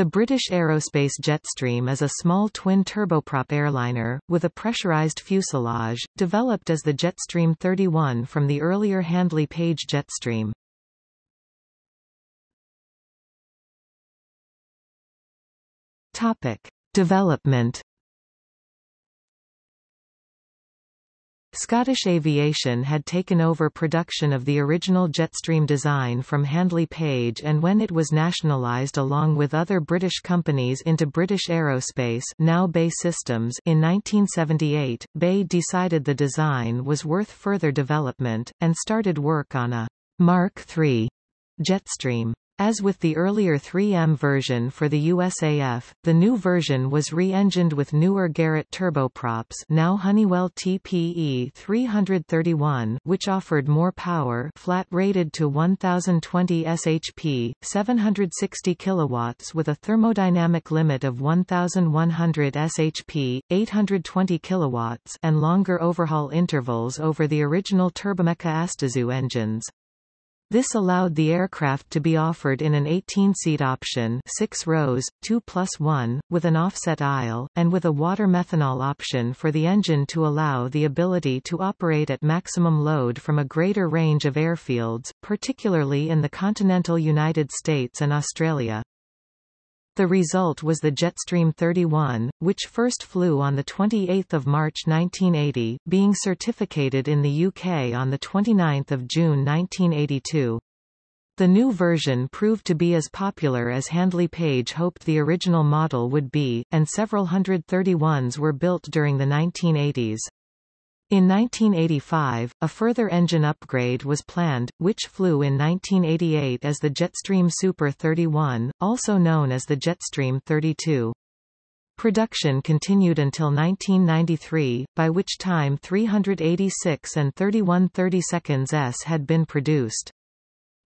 The British Aerospace Jetstream is a small twin turboprop airliner, with a pressurized fuselage, developed as the Jetstream 31 from the earlier Handley Page Jetstream. Topic. Development Scottish Aviation had taken over production of the original Jetstream design from Handley Page and when it was nationalised along with other British companies into British Aerospace now BAE Systems in 1978, BAE decided the design was worth further development, and started work on a Mark III Jetstream. As with the earlier 3M version for the USAF, the new version was re-engined with newer Garrett turboprops now Honeywell TPE 331 which offered more power flat rated to 1020 shp, 760 kilowatts with a thermodynamic limit of 1100 shp, 820 kilowatts and longer overhaul intervals over the original Turbomeca Astazou engines. This allowed the aircraft to be offered in an 18-seat option 6 rows, 2 plus 1, with an offset aisle, and with a water methanol option for the engine to allow the ability to operate at maximum load from a greater range of airfields, particularly in the continental United States and Australia. The result was the Jetstream 31, which first flew on 28 March 1980, being certificated in the UK on 29 June 1982. The new version proved to be as popular as Handley Page hoped the original model would be, and several hundred 31s were built during the 1980s. In 1985, a further engine upgrade was planned, which flew in 1988 as the Jetstream Super 31, also known as the Jetstream 32. Production continued until 1993, by which time 386 and 31 32 S had been produced.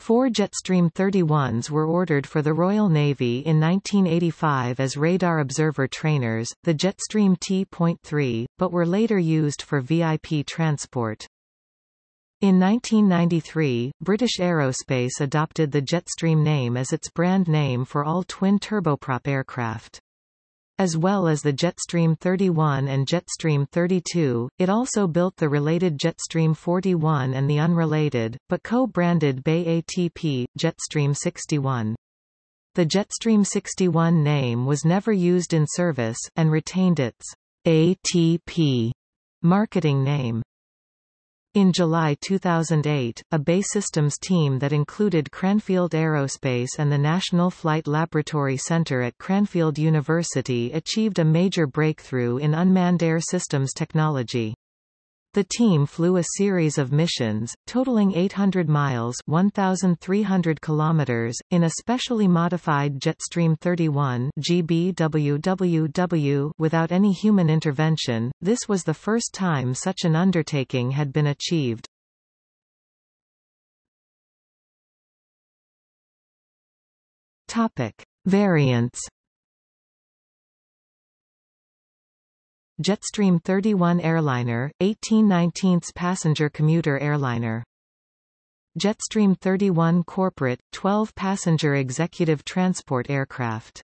Four Jetstream 31s were ordered for the Royal Navy in 1985 as radar observer trainers, the Jetstream T.3, but were later used for VIP transport. In 1993, British Aerospace adopted the Jetstream name as its brand name for all twin turboprop aircraft. As well as the Jetstream 31 and Jetstream 32, it also built the related Jetstream 41 and the unrelated, but co-branded BAE ATP, Jetstream 61. The Jetstream 61 name was never used in service, and retained its ATP marketing name. In July 2008, a BAE Systems team that included Cranfield Aerospace and the National Flight Laboratory Center at Cranfield University achieved a major breakthrough in unmanned air systems technology. The team flew a series of missions, totaling 800 miles 1,300 kilometers, in a specially modified Jetstream 31 GBWWW without any human intervention. This was the first time such an undertaking had been achieved. Topic. Variants Jetstream 31 airliner, 1819 passenger commuter airliner. Jetstream 31 corporate, 12-passenger executive transport aircraft.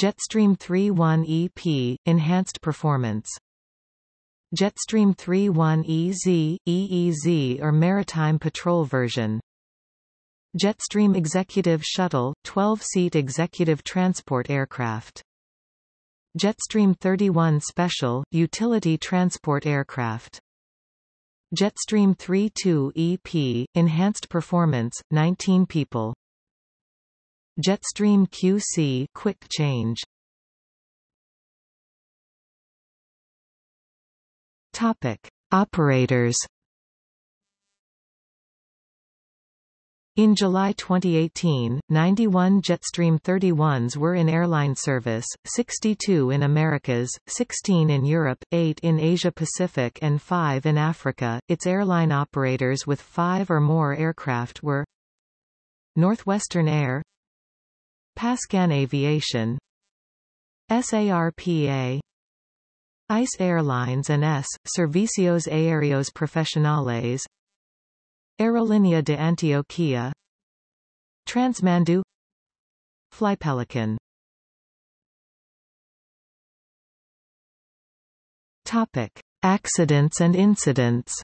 Jetstream 31 EP, enhanced performance. Jetstream 31 EZ, EEZ or Maritime Patrol version. Jetstream Executive Shuttle, 12-seat executive transport aircraft. Jetstream 31 Special, utility transport aircraft. Jetstream 32 EP, enhanced performance, 19 people. Jetstream QC quick change. Topic: Operators In July 2018, 91 Jetstream 31s were in airline service, 62 in Americas, 16 in Europe, 8 in Asia Pacific and 5 in Africa. Its airline operators with 5 or more aircraft were Northwestern Air Pascan Aviation SARPA ICE Airlines and S. Servicios Aéreos Profesionales Aerolínea de Antioquia Transmandu Flypelican. Topic: Accidents and incidents.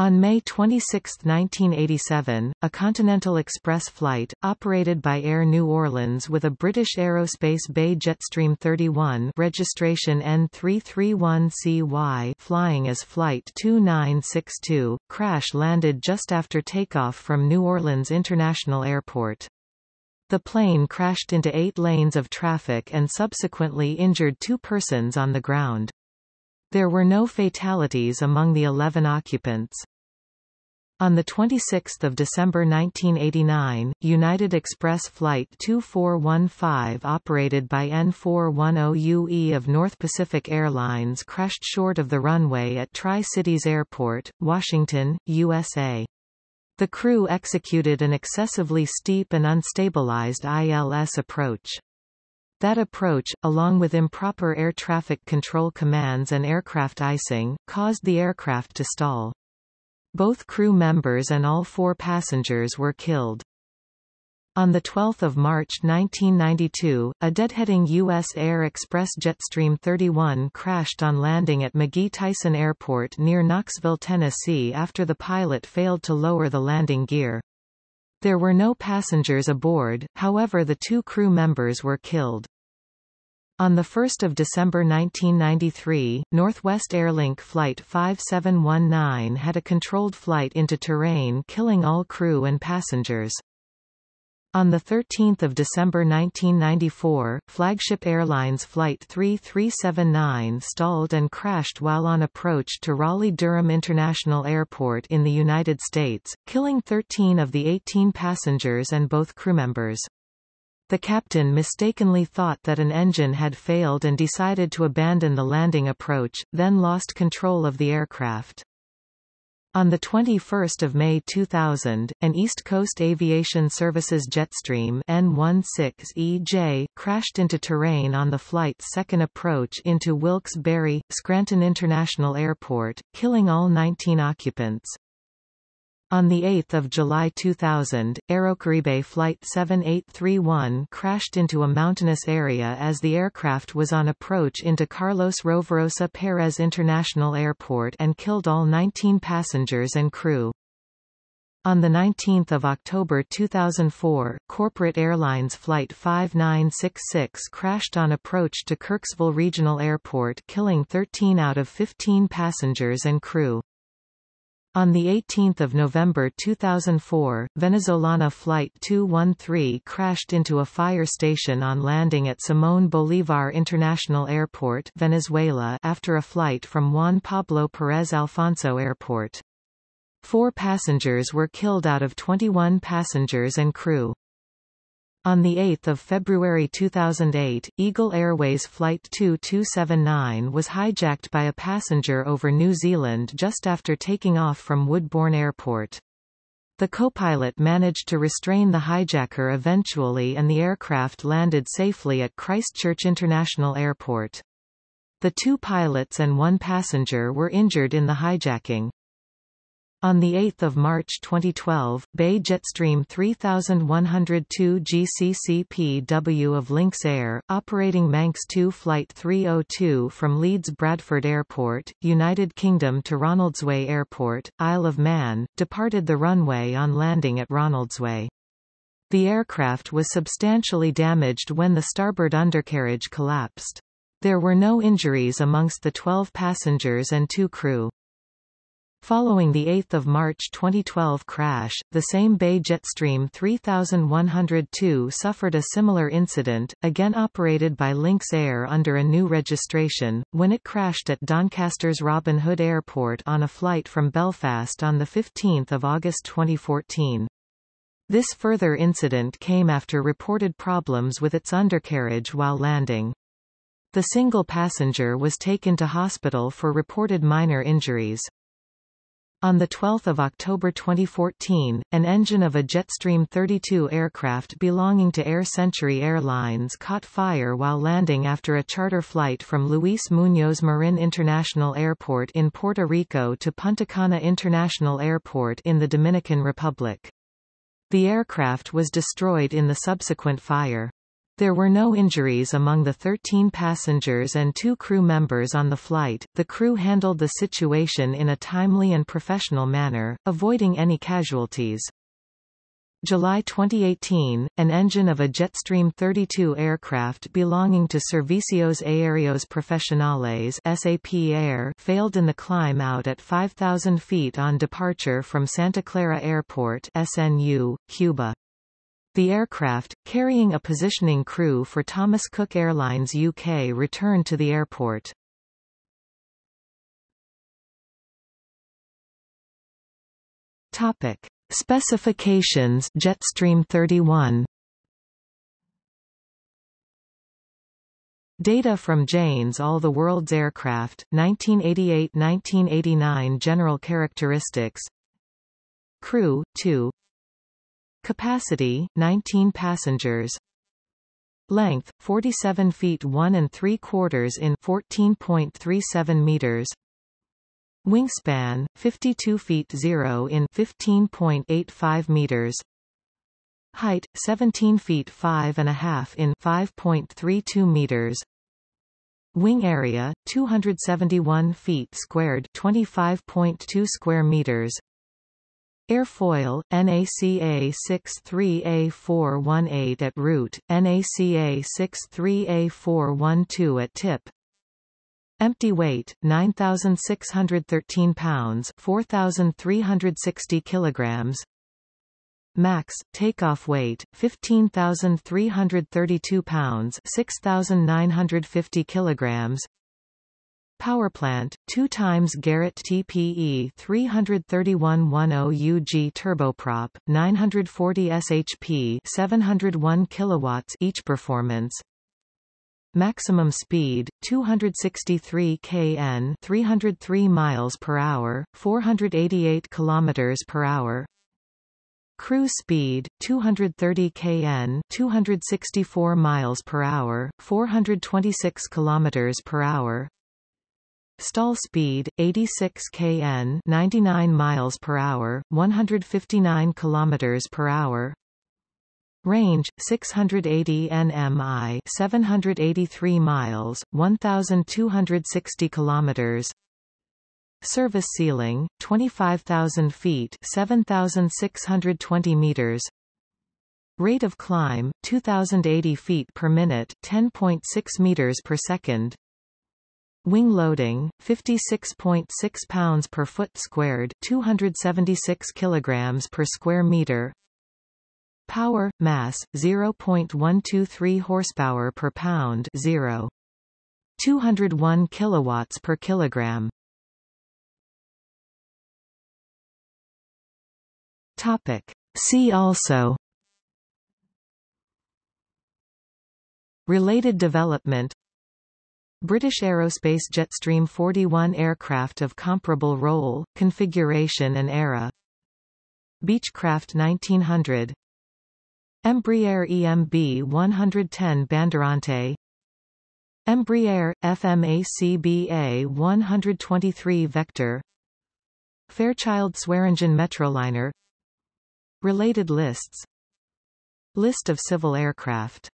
On May 26, 1987, a Continental Express flight, operated by Air New Orleans with a British Aerospace BAe Jetstream 31 registration N331CY flying as Flight 2962, crash-landed just after takeoff from New Orleans International Airport. The plane crashed into eight lanes of traffic and subsequently injured two persons on the ground. There were no fatalities among the 11 occupants. On 26 December 1989, United Express Flight 2415 operated by N410UE of North Pacific Airlines crashed short of the runway at Tri-Cities Airport, Washington, USA. The crew executed an excessively steep and unstabilized ILS approach. That approach, along with improper air traffic control commands and aircraft icing, caused the aircraft to stall. Both crew members and all four passengers were killed. On 12 March 1992, a deadheading U.S. Air Express Jetstream 31 crashed on landing at McGhee Tyson Airport near Knoxville, Tennessee after the pilot failed to lower the landing gear. There were no passengers aboard, however the two crew members were killed. On 1 December 1993, Northwest Airlink Flight 5719 had a controlled flight into terrain killing all crew and passengers. On 13 December 1994, Flagship Airlines Flight 3379 stalled and crashed while on approach to Raleigh-Durham International Airport in the United States, killing 13 of the 18 passengers and both crewmembers. The captain mistakenly thought that an engine had failed and decided to abandon the landing approach, then lost control of the aircraft. On 21 May 2000, an East Coast Aviation Services Jetstream N16EJ crashed into terrain on the flight's second approach into Wilkes-Barre, Scranton International Airport, killing all 19 occupants. On 8 July 2000, Aerocaribe Flight 7831 crashed into a mountainous area as the aircraft was on approach into Carlos Rovirosa Perez International Airport and killed all 19 passengers and crew. On 19 October 2004, Corporate Airlines Flight 5966 crashed on approach to Kirksville Regional Airport killing 13 out of 15 passengers and crew. On 18 November 2004, Venezolana Flight 213 crashed into a fire station on landing at Simón Bolívar International Airport Venezuela after a flight from Juan Pablo Pérez Alfonso Airport. Four passengers were killed out of 21 passengers and crew. On 8 February 2008, Eagle Airways Flight 2279 was hijacked by a passenger over New Zealand just after taking off from Woodbourne Airport. The co-pilot managed to restrain the hijacker eventually and the aircraft landed safely at Christchurch International Airport. The two pilots and one passenger were injured in the hijacking. On 8 March 2012, BAe Jetstream 3102 GCCPW of Links Air, operating Manx 2 Flight 302 from Leeds Bradford Airport, United Kingdom to Ronaldsway Airport, Isle of Man, departed the runway on landing at Ronaldsway. The aircraft was substantially damaged when the starboard undercarriage collapsed. There were no injuries amongst the 12 passengers and two crew. Following the 8 March 2012 crash, the same BAe Jetstream 3102 suffered a similar incident, again operated by Links Air under a new registration, when it crashed at Doncaster's Robin Hood Airport on a flight from Belfast on 15 August 2014. This further incident came after reported problems with its undercarriage while landing. The single passenger was taken to hospital for reported minor injuries. On 12 October 2014, an engine of a Jetstream 32 aircraft belonging to Air Century Airlines caught fire while landing after a charter flight from Luis Muñoz Marin International Airport in Puerto Rico to Punta Cana International Airport in the Dominican Republic. The aircraft was destroyed in the subsequent fire. There were no injuries among the 13 passengers and two crew members on the flight. The crew handled the situation in a timely and professional manner, avoiding any casualties. July 2018, an engine of a Jetstream 32 aircraft belonging to Servicios Aéreos Profesionales SAP Air failed in the climb out at 5,000 feet on departure from Santa Clara Airport SNU, Cuba. The aircraft, carrying a positioning crew for Thomas Cook Airlines UK returned to the airport. Topic. Specifications Jetstream 31 Data from Jane's All the World's Aircraft, 1988-1989 General characteristics Crew, 2 Capacity, 19 passengers. Length, 47 feet 1 and 3 quarters in 14.37 meters. Wingspan, 52 feet 0 in 15.85 meters. Height, 17 feet 5 and a half in 5.32 meters. Wing area, 271 feet squared 25.2 square meters Airfoil, NACA 63A418 at root, NACA 63A412 at tip. Empty weight, 9,613 pounds 4,360 kilograms. Max, takeoff weight, 15,332 pounds 6,950 kilograms. Powerplant, 2 times Garrett TPE 331 10 UG turboprop, 940 shp 701 kilowatts each performance. Maximum speed 263 kn 303 miles per hour 488 kilometers per hour Cruise speed 230 kn 264 miles per hour 426 kilometers per hour Stall speed 86 kn 99 miles per hour 159 kilometers per hour. Range 680 nmi 783 miles 1260 kilometers. Service ceiling 25,000 feet 7,620 meters. Rate of climb 2080 feet per minute 10.6 meters per second Wing loading, 56.6 pounds per foot squared 276 kilograms per square meter Power, mass, 0.123 horsepower per pound 0. 201 kilowatts per kilogram Topic. See also Related development British Aerospace Jetstream 41 aircraft of comparable role, configuration and era. Beechcraft 1900 Embraer EMB 110 Bandeirante Embraer, FMACBA 123 Vector. Fairchild Swearingen Metroliner. Related lists. List of civil aircraft